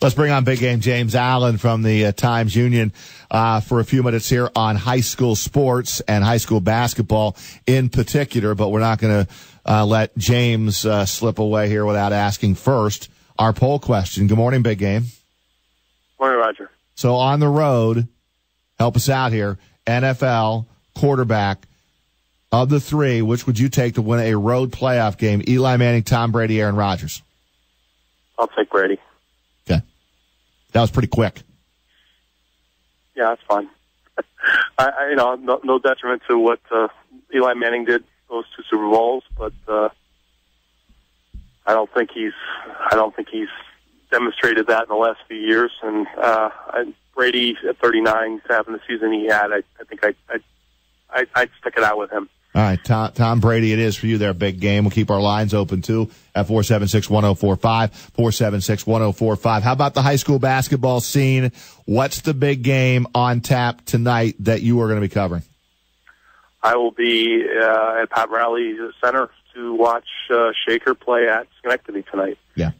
Let's bring on big game James Allen from the uh, Times Union uh, for a few minutes here on high school sports and high school basketball in particular. But we're not going to uh, let James uh, slip away here without asking first our poll question. Good morning, big game. Morning, Rodger. So on the road, help us out here. NFL quarterback of the three, which would you take to win a road playoff game? Eli Manning, Tom Brady, Aaron Rodgers. I'll take Brady. That was pretty quick. Yeah, that's fine. I, I, you know, no, no detriment to what uh, Eli Manning did those two Super Bowls, but uh, I don't think he's I don't think he's demonstrated that in the last few years. And uh, I, Brady at 39, having the season he had, I, I think I I I I'd stick it out with him. All right, Tom, Tom Brady, it is for you there, big game. We'll keep our lines open too at 476 1045, 476 1045. How about the high school basketball scene? What's the big game on tap tonight that you are going to be covering? I will be uh, at Pat Riley Center to watch uh, Shaker play at Schenectady tonight. Yeah.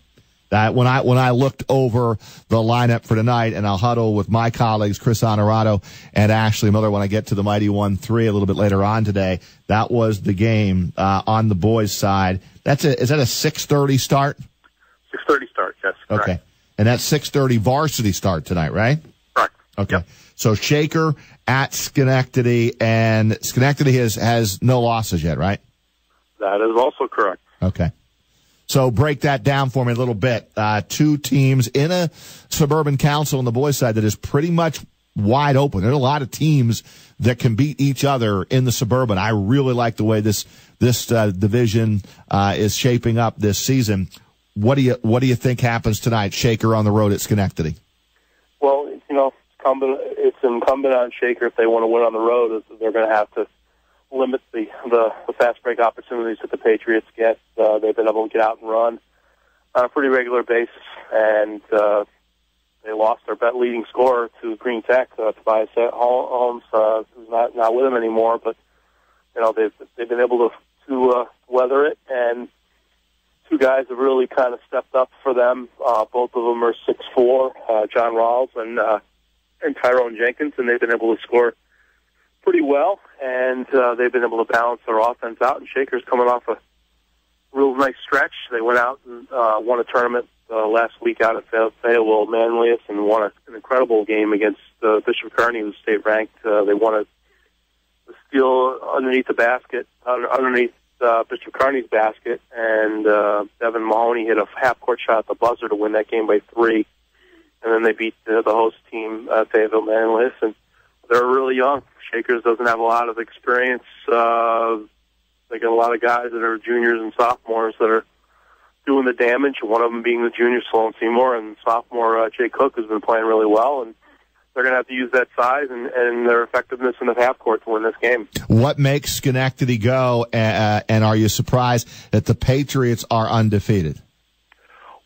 That when I when I looked over the lineup for tonight, and I'll huddle with my colleagues Chris Honorado and Ashley Miller when I get to the Mighty One Three a little bit later on today. That was the game uh, on the boys' side. That's a is that a six thirty start? Six thirty start. Yes. Correct. Okay, and that's six thirty varsity start tonight, right? Correct. Okay. Yep. So Shaker at Schenectady, and Schenectady has has no losses yet, right? That is also correct. Okay. So break that down for me a little bit. Uh, two teams in a suburban council on the boys' side that is pretty much wide open. There are a lot of teams that can beat each other in the suburban. I really like the way this this uh, division uh, is shaping up this season. What do you what do you think happens tonight? Shaker on the road at Schenectady. Well, you know, it's incumbent, it's incumbent on Shaker if they want to win on the road. They're going to have to limit the, the, the fast break opportunities that the Patriots get. Uh, they've been able to get out and run on a pretty regular basis, and uh, they lost their bet leading scorer to Green Tech, uh, Tobias Holmes, uh, who's not not with them anymore. But you know they've they've been able to to uh, weather it, and two guys have really kind of stepped up for them. Uh, both of them are six four, uh, John Rawls and uh, and Tyrone Jenkins, and they've been able to score pretty well, and uh, they've been able to balance their offense out. And Shaker's coming off a real nice stretch. They went out and uh, won a tournament uh, last week out at Fayetteville Manlius and won a, an incredible game against uh, Bishop Kearney, who's state ranked. Uh, they won a, a steal underneath the basket, under, underneath uh, Bishop Kearney's basket, and uh, Devin Mahoney hit a half court shot at the buzzer to win that game by three. And then they beat the, the host team, uh, Fayetteville Manlius, and they're really young. Shakers doesn't have a lot of experience. Uh, they got a lot of guys that are juniors and sophomores that are doing the damage. One of them being the junior Sloan Seymour and sophomore uh, Jay Cook has been playing really well, and they're going to have to use that size and, and their effectiveness in the half court to win this game. What makes Schenectady go, uh, and are you surprised that the Patriots are undefeated?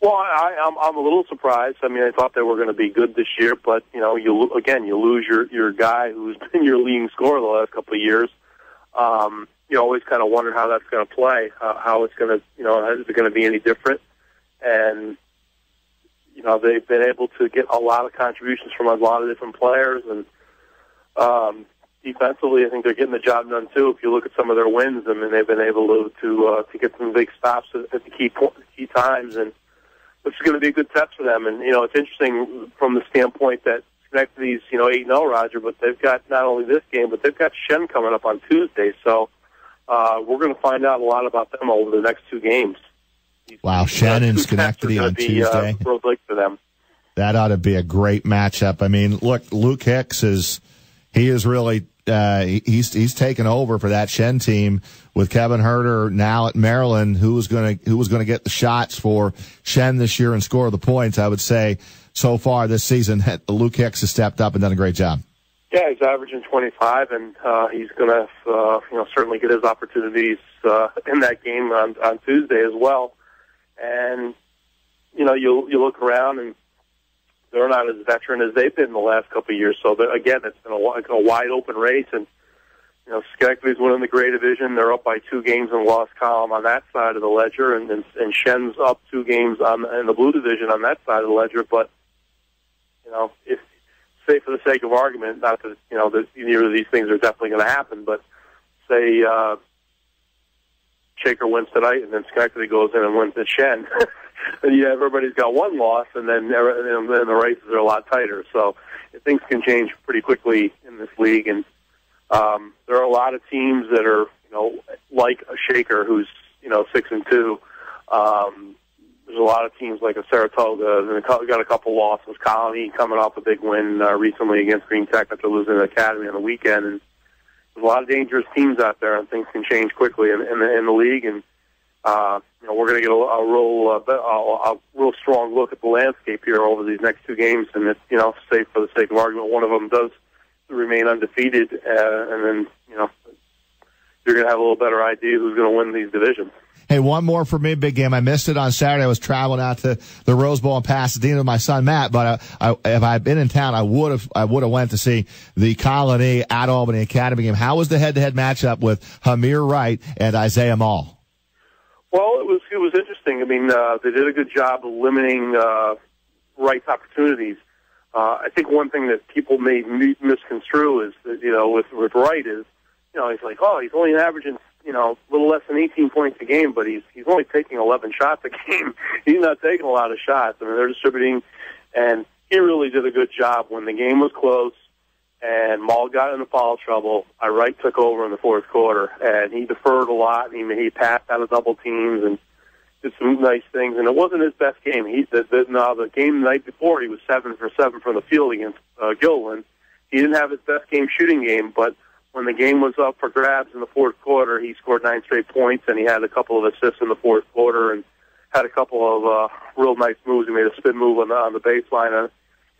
Well, I, I'm I'm a little surprised. I mean, I thought they were going to be good this year, but you know, you again, you lose your your guy who's been your leading scorer the last couple of years. Um, you always kind of wonder how that's going to play, uh, how it's going to, you know, is it going to be any different? And you know, they've been able to get a lot of contributions from a lot of different players, and um, defensively, I think they're getting the job done too. If you look at some of their wins, I mean, they've been able to to uh, to get some big stops at, the key point, key times, and which is going to be a good test for them. And you know, it's interesting from the standpoint that Schenectady's you know eight zero, Rodger, but they've got not only this game, but they've got Shen coming up on Tuesday. So uh, we're going to find out a lot about them over the next two games. Wow, Shen and Schenectady on be, Tuesday. Uh, road for them. That ought to be a great matchup. I mean, look, Luke Hicks is he is really uh, he's he's taken over for that Shen team with Kevin Huerter now at Maryland, who was going to who was going to get the shots for Shen this year and score the points. I would say so far this season, Luke Hicks has stepped up and done a great job. Yeah, he's averaging 25, and uh, he's going to uh, you know certainly get his opportunities uh, in that game on on Tuesday as well. And you know you you look around and they're not as veteran as they've been in the last couple of years. So again, it's been a, a wide open race, and you know Schenectady's winning the Gray Division. They're up by two games in the loss column on that side of the ledger, and and, and Shen's up two games on in the Blue Division on that side of the ledger. But you know, if say for the sake of argument, not that you know that either of these things are definitely going to happen, but say uh, Shaker wins tonight, and then Schenectady goes in and wins at Shen, yeah, everybody's got one loss, and then and then the races are a lot tighter. So things can change pretty quickly in this league, and um, there are a lot of teams that are you know like a Shaker who's you know six and two. Um, there's a lot of teams like a Saratoga and we got a couple losses. Colony coming off a big win uh, recently against Green Tech after losing the Academy on the weekend, and there's a lot of dangerous teams out there, and things can change quickly in, in the in the league. And uh, you know, we're going to get a, a real uh, a, a real strong look at the landscape here over these next two games. And it's you know, say for the sake of argument, one of them does remain undefeated, uh, and then you know, you're going to have a little better idea who's going to win these divisions. Hey, one more for me, big game. I missed it on Saturday. I was traveling out to the Rose Bowl in Pasadena with my son Matt. But I, I, if I had been in town, I would have I would have went to see the Colony at Albany Academy game. How was the head-to-head matchup with Hamir Wright and Isaiah Mall? Well, it was it was interesting. I mean, uh, they did a good job limiting uh, Wright's opportunities. Uh, I think one thing that people may misconstrue is that you know with with Wright is you know he's like oh he's only averaging you know, a little less than 18 points a game, but he's he's only taking 11 shots a game. he's not taking a lot of shots. I mean, they're distributing, and he really did a good job when the game was close and Maul got into foul trouble. I Wright took over in the fourth quarter, and he deferred a lot. And he he passed out of double teams and did some nice things. And it wasn't his best game. He the, the, no, the game the night before he was seven for seven from the field against uh, Guilderland. He didn't have his best game shooting game, but when the game was up for grabs in the fourth quarter, he scored nine straight points, and he had a couple of assists in the fourth quarter, and had a couple of uh, real nice moves. He made a spin move on the, on the baseline and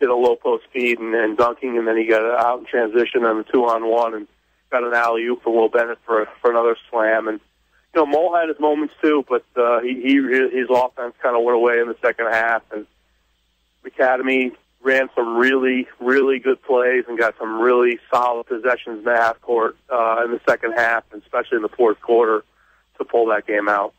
did a low post speed and, and dunking, and then he got out in transition on the two on one and got an alley oop for Will Bennett for for another slam. And you know, Mole had his moments too, but uh, he, he his offense kind of went away in the second half, and Academy ran some really, really good plays and got some really solid possessions in the half court uh, in the second half, and especially in the fourth quarter, to pull that game out.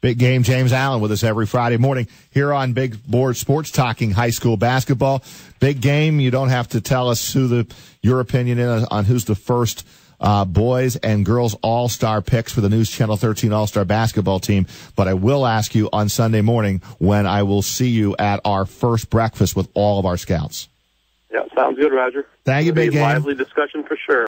Big game, James Allen with us every Friday morning here on Big Board Sports talking high school basketball. Big game. You don't have to tell us who the, your opinion is on who's the first uh, boys and girls all star picks for the News Channel 13 All Star basketball team. But I will ask you on Sunday morning when I will see you at our first breakfast with all of our scouts. Yeah, sounds good, Rodger. Thank you, big game. Lively discussion for sure.